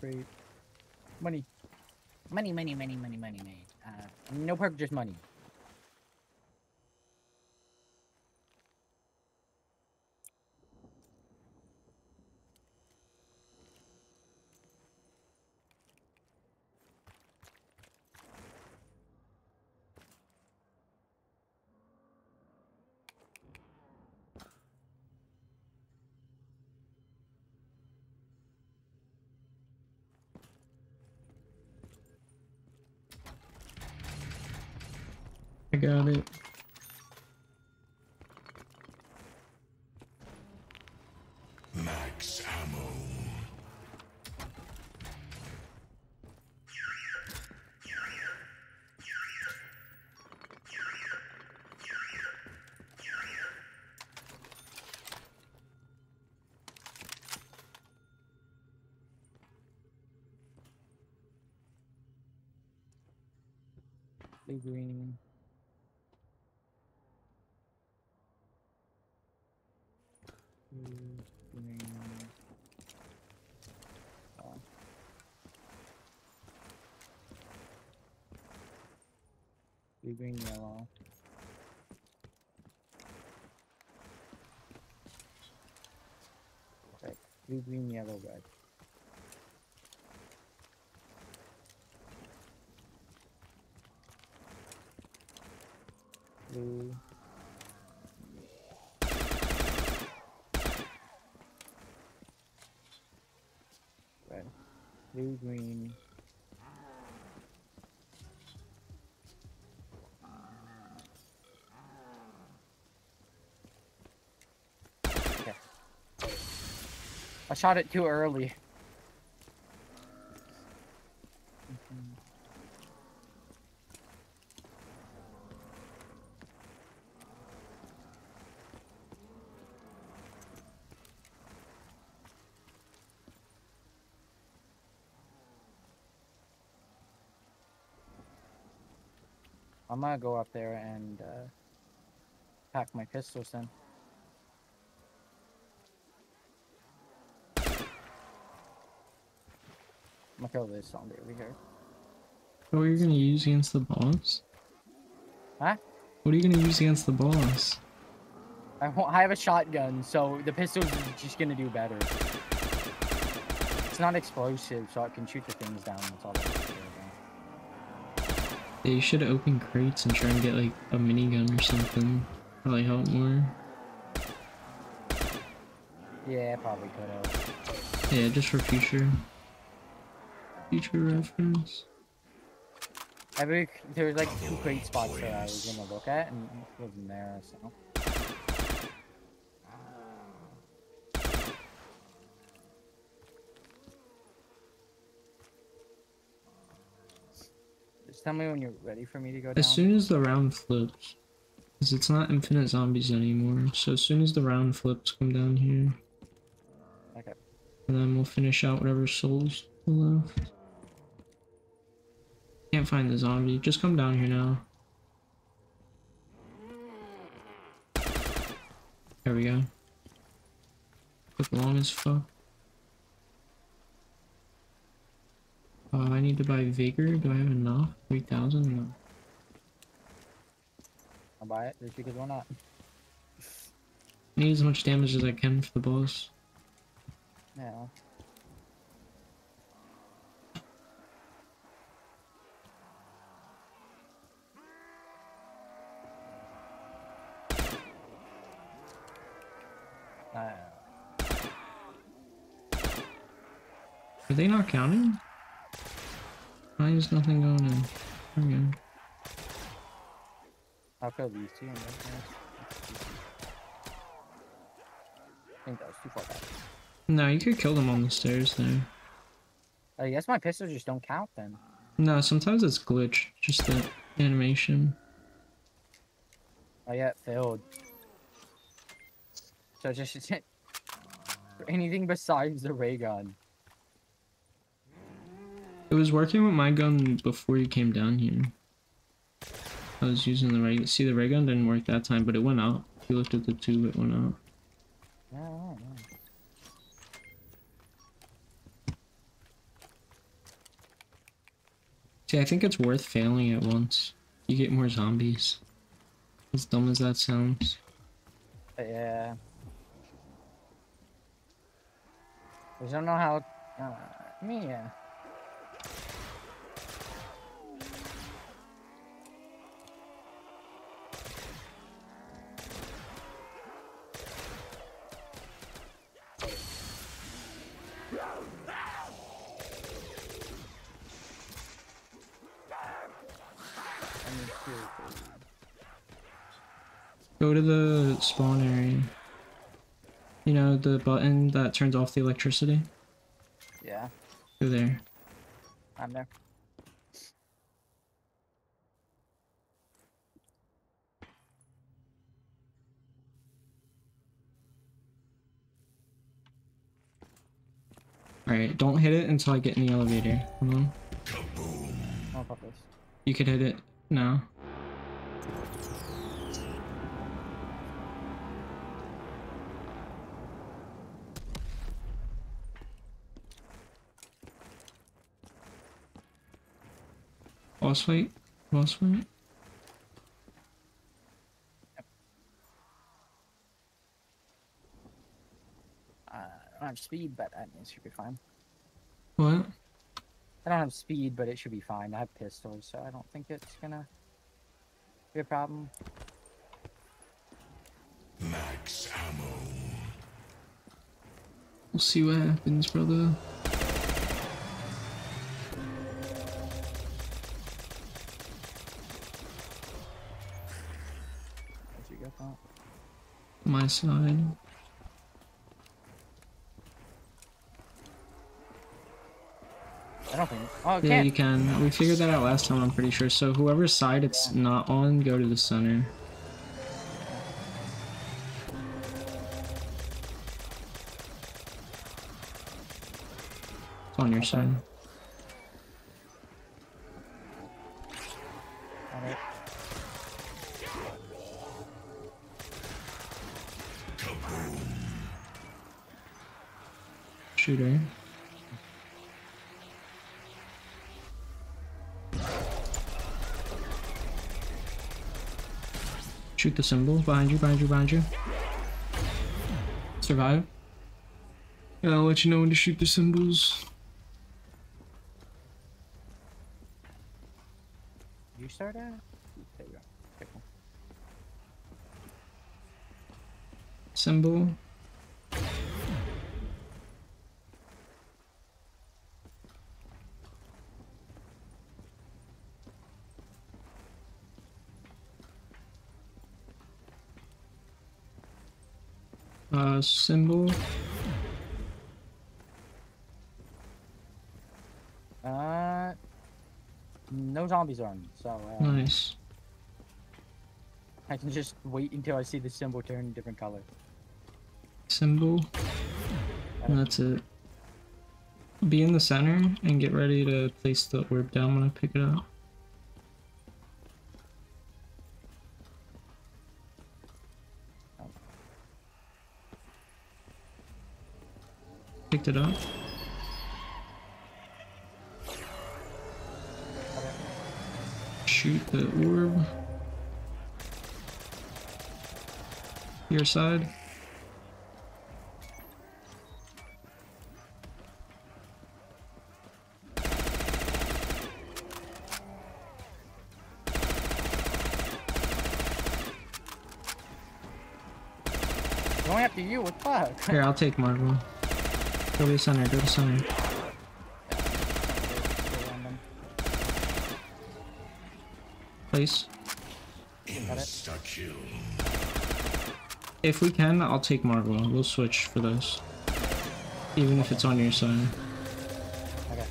Great. Money. Money, money, money, money, money, money. Uh, no perk, just money. I got it. Max ammo. Blue green. Blue, green. Oh. Blue, green, yellow. Right. Blue, green, yellow, red. Blue. Red. Blue, green. Okay. I shot it too early. I'm gonna go up there and uh, pack my pistols then. Gonna kill this zombie over here. What are you gonna use against the boss? Huh? What are you gonna use against the boss? I, I have a shotgun, so the pistol is just gonna do better. It's not explosive, so I can shoot the things down. That's all. Do. Yeah, you should open crates and try and get like a minigun or something. Probably help more. Yeah, probably could have. Yeah, just for future. Future reference. Every there was like two crate spots that I was gonna look at, and it wasn't there. So uh, just tell me when you're ready for me to go down. As soon as the round flips. Because it's not infinite zombies anymore. So as soon as the round flips, come down here. Okay. And then we'll finish out whatever souls are left. Can't find the zombie. Just come down here now. There we go. Took long as fuck. Uh, I need to buy vigor. Do I have enough? 3,000? No. I'll buy it just because why not? Need as much damage as I can for the boss. Yeah. Are they not counting? Why is nothing going in? Okay. I'll kill these two and. I think that was too far back. No, you could kill them on the stairs there. I guess my pistols just don't count then. No, sometimes it's glitch. Just the animation. Oh yeah, it failed. So just anything besides the ray gun. It was working with my gun before you came down here. I was using the ray. See, the ray gun didn't work that time, but it went out. If you looked at the tube, it went out. See, I think it's worth failing at once. You get more zombies. As dumb as that sounds. Yeah. I don't know how. Uh, mean, yeah. I mean, seriously. Go to the spawn area. You know, the button that turns off the electricity? Yeah, Go there. I'm there. Alright, don't hit it until I get in the elevator. Come on. You could hit it now. Boss fight? Boss fight? Uh, I don't have speed, but I mean, it should be fine. What? I don't have speed, but it should be fine. I have pistols, so I don't think it's gonna be a problem. Max ammo. We'll see what happens, brother. My side. I don't think. Oh, Yeah, can't. you can. We figured that out last time, I'm pretty sure. So whoever's side it's not on, go to the center. It's on your Okay. side. Shoot the symbol behind you, behind you, behind you. Survive. I'll let you know when to shoot the symbols. You start it? There you go. Symbol. Uh, symbol. Uh, no zombies on, so uh, Nice. I can just wait until I see the symbol turn different color. Symbol. And that's it. Be in the center and get ready to place the orb down when I pick it up. Picked it up. Shoot the orb. Your side. Going after you, what the fuck? Here, I'll take Marvel. Go to center, go to center. Kill. If we can, I'll take Marvel. We'll switch for those. Even if it's on your side. Okay.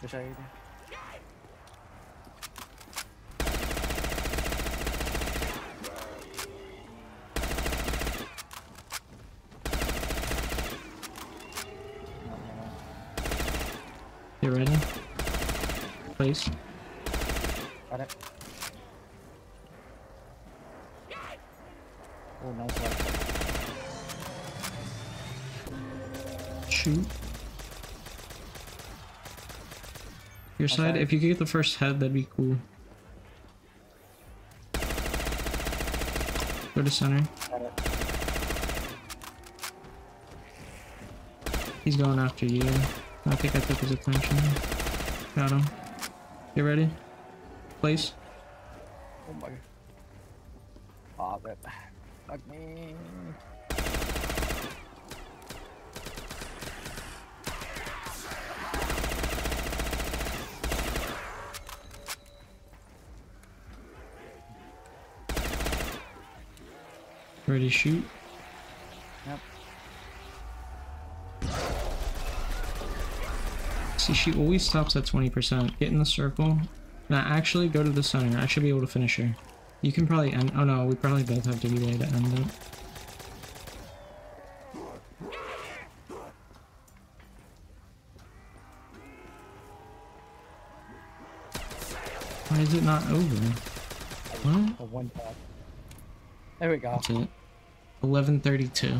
Which are you? You ready? Please. Got it. Oh, nice one. Shoot. Your side, side. if you could get the first head, that'd be cool. Go to center. He's going after you. I think I took his attention. Got him. Get ready. Place. Oh my. Oh, that. Fuck me. Ready, shoot. She always stops at 20%. Get in the circle. Now, actually, go to the center. I should be able to finish her. You can probably end- oh no, we probably both have to be there to end it. Why is it not over? What? A one tap. There we go. That's it. 1132.